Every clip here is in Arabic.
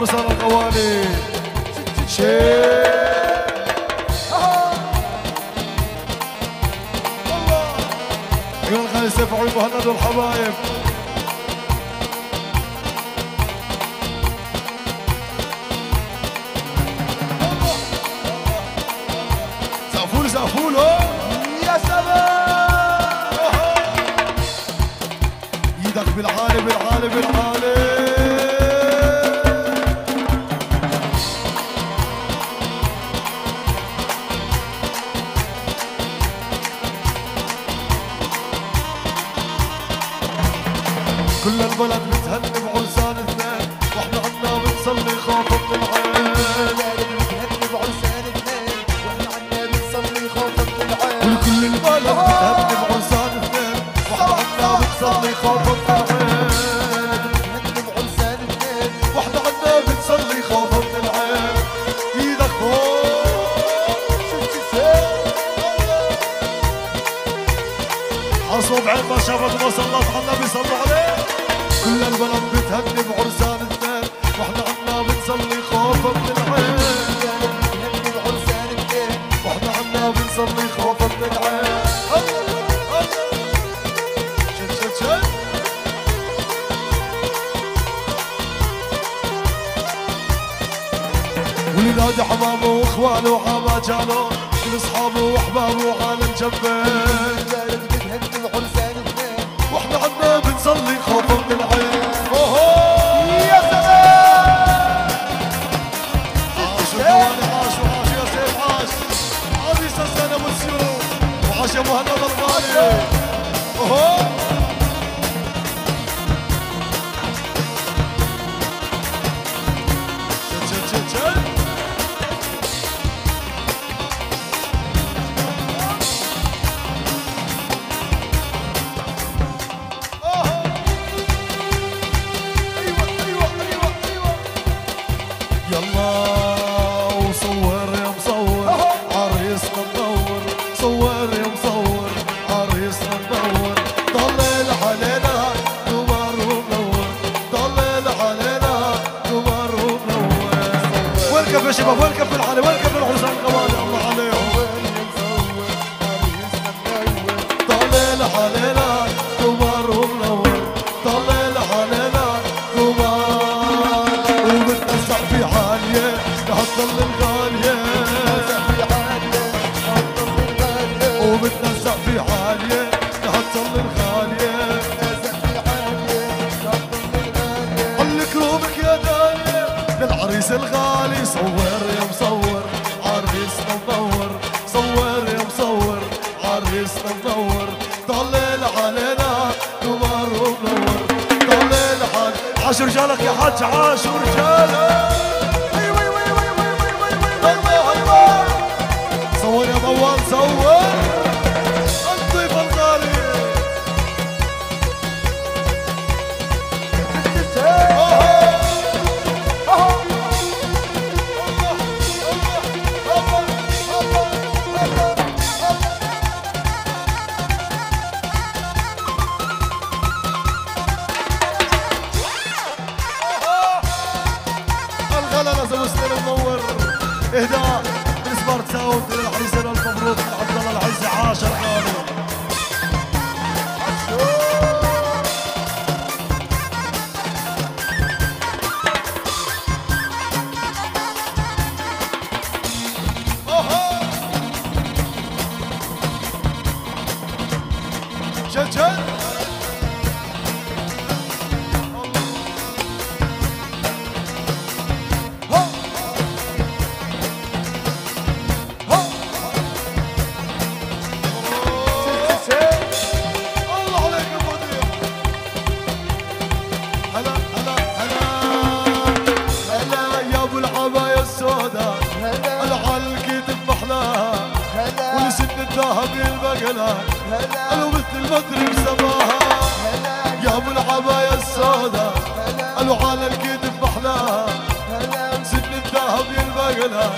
عرسان القواني شيخ عيون خالد سيف عيون مهند والحبايب سقفول سقفول يا سلام! إيدك بالعالي بالعالي بالعالي البلد بتهني بعرسان اثنين وإحنا عنا بنصلي خوفا من العين. بتهني بعرسان اثنين وإحنا عنا بنصلي خوفا من العين. كل البلد بتهني بعرسان اثنين وإحنا عنا بنصلي خوفا من العين حصوا بعين ما شافت ما صلت على النبي صلوا عليه. كل البلد بتهني بعرسان اثنين وإحنا عنا بنصلي خوفا من العين. بتهني بعرسان اثنين وإحنا عنا بنصلي خوفا من العين. شد ولنادي حمامه واخوانه وحما جانه كل اصحابه واحبابه على الجنبين وبتنسع في عالية لهالضل الغالية. علك رومك يا دالية للعريس الغالي صور يا مصور عريسنا منور صور يا مصور عريسنا منور طلل علينا قمر ومنور. طلل علينا عاش رجالك يا حاج عاش رجالك. ولسن الذهب البقلة قالوا مثل المدري بسماها. يا أبو العباية السوداء. قالوا على الكتف محلاها سن الذهب البقلة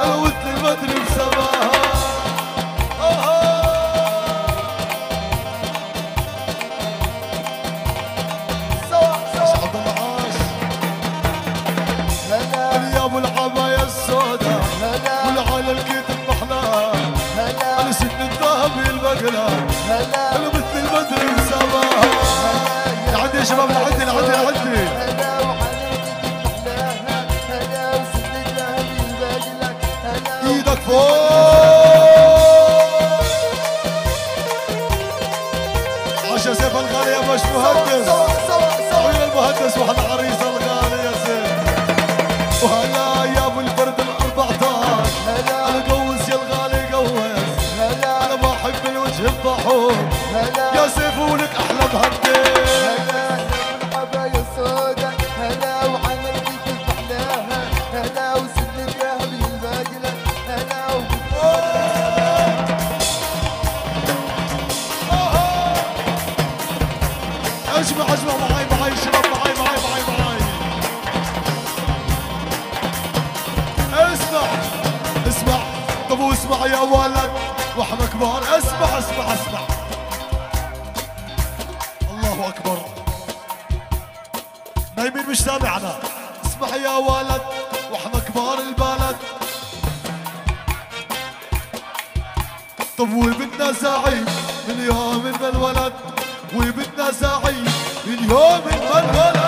قالوا مثل المدري بسماها. شباب لعدي لعدي لعدي إيدك فوق. عشا سيف الغالي يا باش مهندس. عيون المهندس وحنا عريس الغالي يا سيف. وهلا يا أبو الفرد ال14 أنا قوس يا الغالي قوس أنا ما أحب الوجه الضحوك. يا سيف ولك أحلى مهندس يا ولد وحمى كبار. اسمع اسمع اسمع. الله أكبر. نايمين مش سامعنا. اسمع يا ولد وحمى كبار البلد. طب وبدنا زعيم اليوم الولد وبدنا زعيم اليوم الولد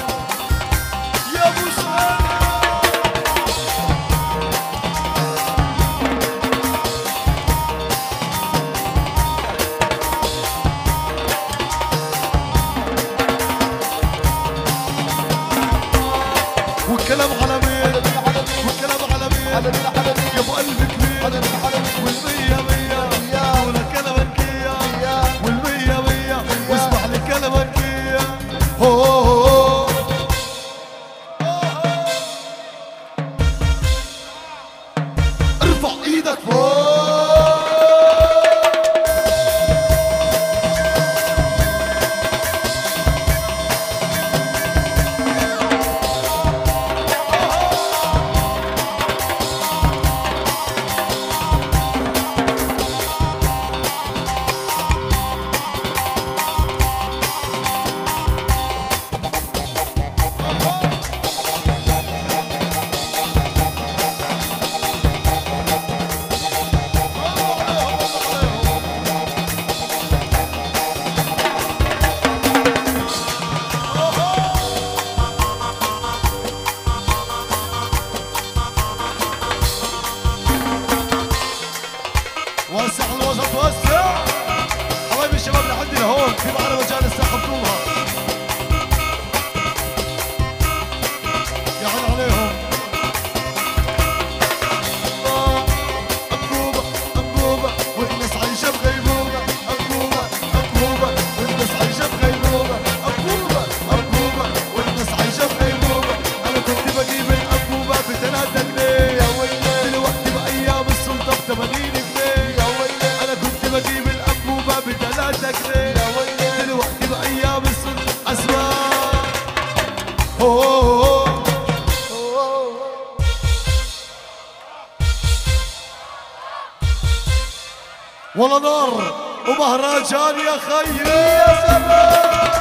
ومنر ومهرجان يا خيي يا زمان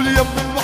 واليم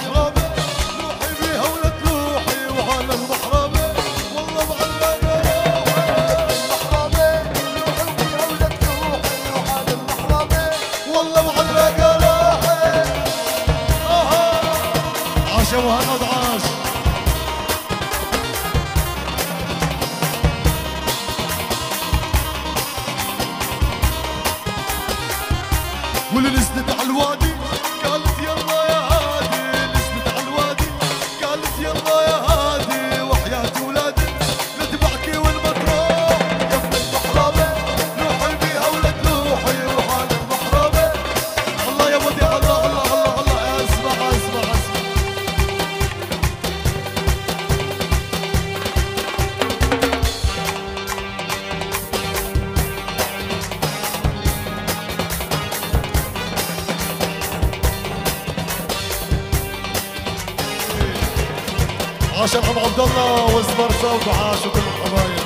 عبد الله وزبرسه ودعاش وكل الحبايب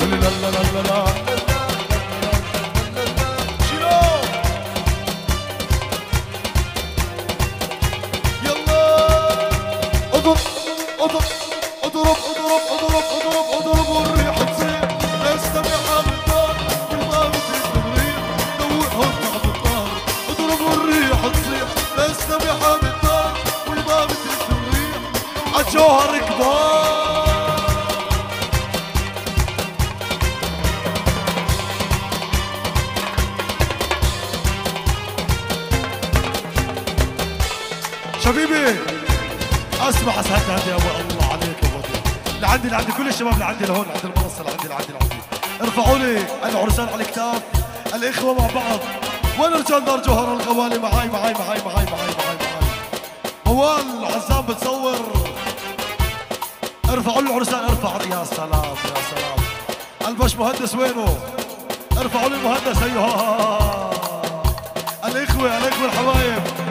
قولي لا لا لا لا لا. شبيبي اسمع اسعد هذه يا أبو الله عليك يا أبو. لعندي لعندي كل الشباب لعندي لهون لعند المنصة لعندي لعندي لعندي ارفعوا لي العرسان على الكتاف الإخوة مع بعض. وين رجال دار جوهر الغوالي؟ معاي معاي معاي معاي معاي معاي معاي. موال عزام بتصور. ارفعوا لي العرسان ارفع. يا سلام يا سلام. البش مهندس وينه؟ ارفعوا لي المهندس أيوه. الاخوه الإخوة الحبايب.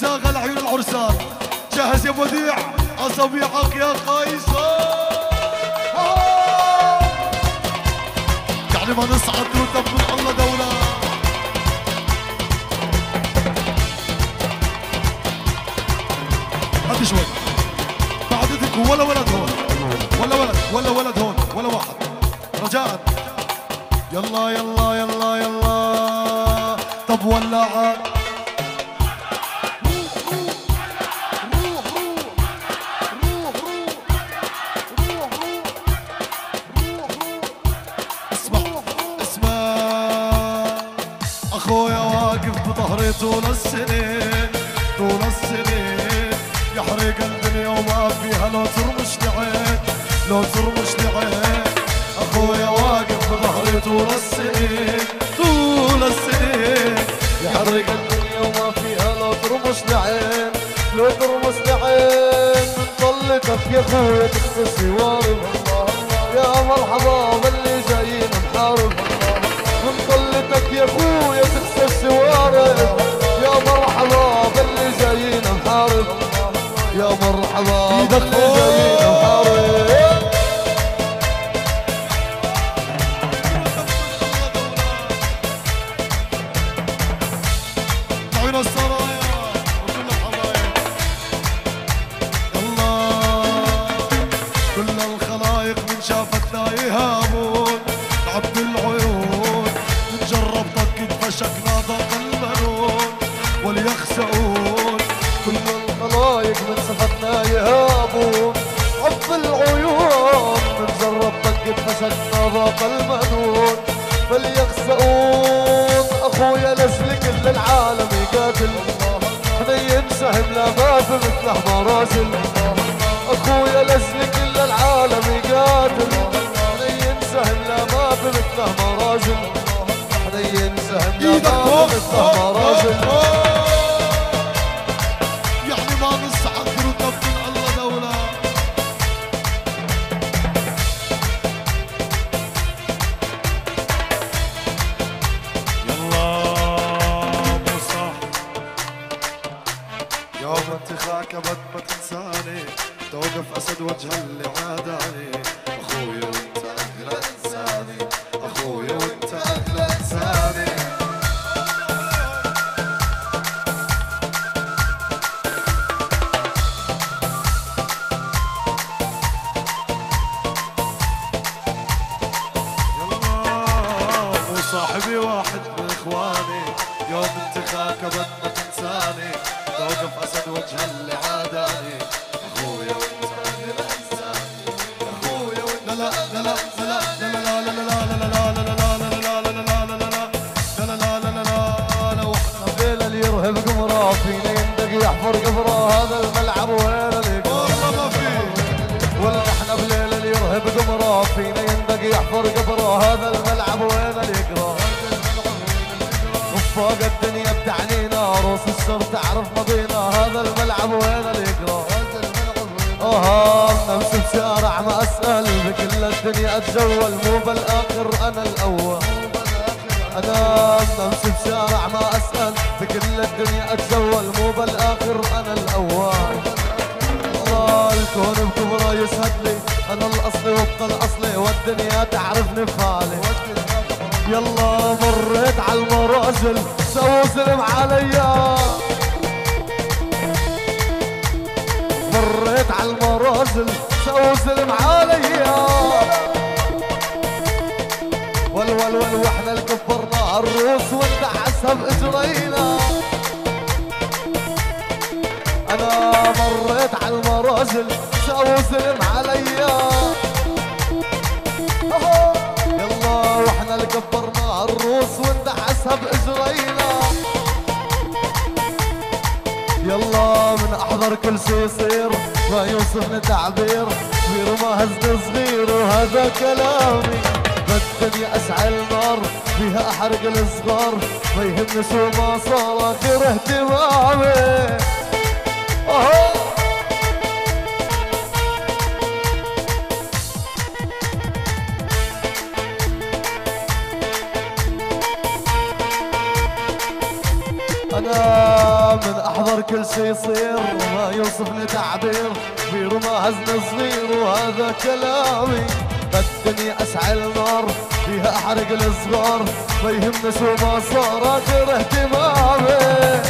من الزاغة لعيون العرسان. جاهز يا وديع أصابيعك يا قيصر. يعني ما نصعد من الله دولة. هات شوي. بعدتكم ولا ولد هون. ولا ولد ولا ولد هون ولا واحد. رجاء. يلا يلا يلا يلا. طب ولعت أخويا واقف بظهري طول السنين طول السنين. يحرق الدنيا وما فيها لو ترمش لعين لو ترمش لعين. أخويا واقف بظهري طول السنين طول السنين. يحرق الدنيا وما فيها لو ترمش لعين لو ترمش لعين. نطلقك يا خويا تخسر سواري يا مرحبا باللي جايين محارب هم اللي كل الخلايق من صفتنا يهابون. عض العيون من جرب طقة حسدنا ضاق المنون فليخسؤون أخويا لسلي كل العالم يقاتل. حنين سهم لفاف مثله احمر راجل أخويا لسلي كل العالم يقاتل. حنين سهم لفاف مثل احمر راجل حنين سهم لفاف مثل احمر راجل صاحبي واحد من اخواني يوم انتخاك بد ما تنساني توقف اسد وجه اللي عاداني اخويا وانت اخويا وانت لا لا لا لا لا لا لا لا لا لا لا يحفر قبره هذا الملعب وين اللي والله ما في ولا إحنا بليل اللي يرهب قمره فينا يندق يحفر قبره هذا الملعب وين اللي السر تعرف مضينا هذا الملعب وين اللي يقرأ؟ آه نمشي بشارع ما اسال بكل الدنيا أتجول مو بالآخر أنا الأول. أنا نمشي بشارع الدنيا أتجول مو بالآخر أنا الأول. الله الكون بكبره يشهد لي أنا الأصلي وابقى الأصلي والدنيا تعرفني فالي. يلا مريت على المراجل سووا سلم عليا. مريت على المراجل سووا سلم عليا. ول ول ول وإحنا اللي كبرنا الروس وندعسها بإجرينا. أنا مريت على المراجل سووا سلم عليا. كل شي يصير ما يوصفني تعبير كبير وما هزني صغير وهذا كلامي. بالدنيا اشعل نار فيها أحرق الصغار. ما يهمني شو ما صار اخر اهتمامي أوه. أنا احضر كل شي يصير ما يوصفني تعبير. كبير وما هزني صغير وهذا كلامي. بالدنيا اشعل نار فيها أحرق الصغار ما يهمني شو ما صار اخر اهتمامي